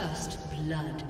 First blood.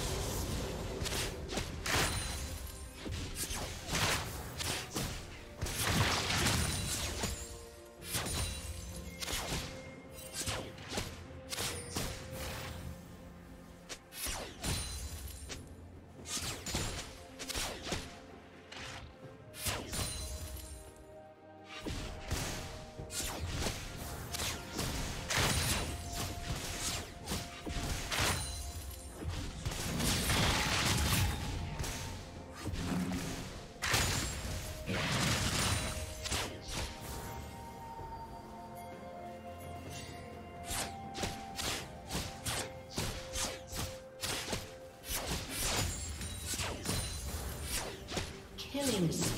Killing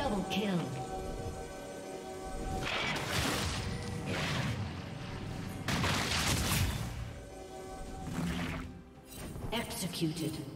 double kill. Executed.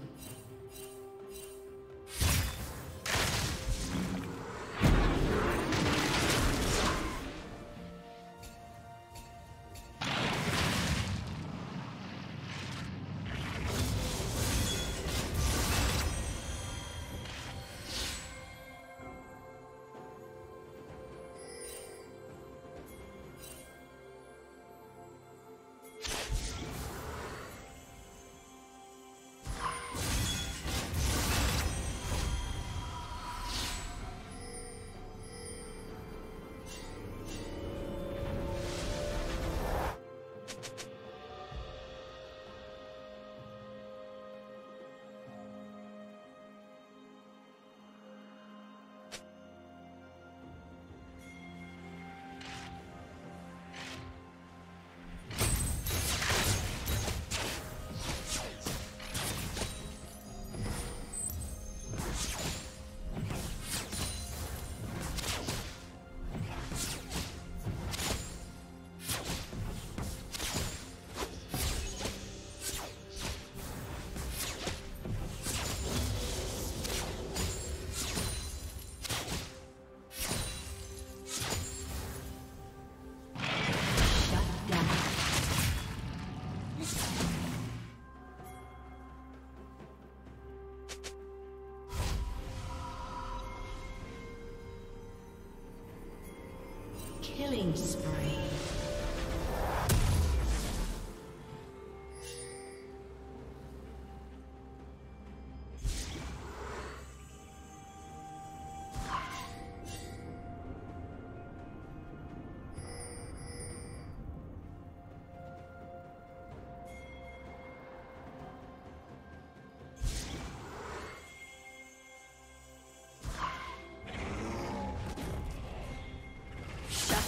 Killing spree.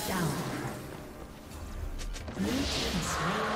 Down. Blue team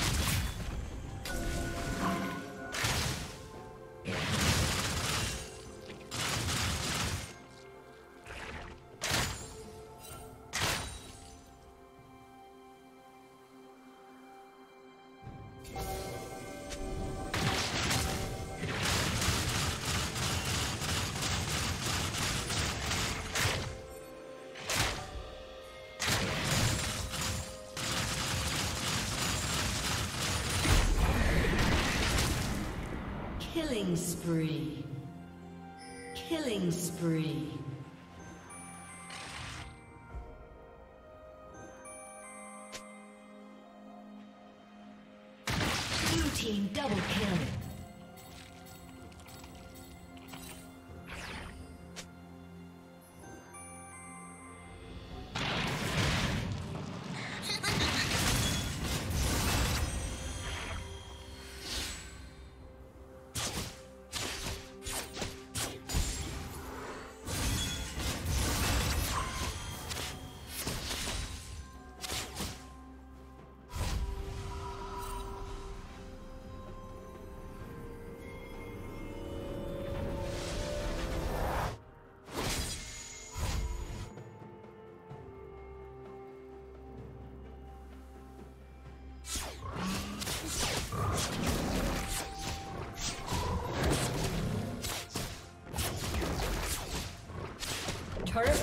Killing spree. Killing spree. Blue team double kill.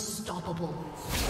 Unstoppable.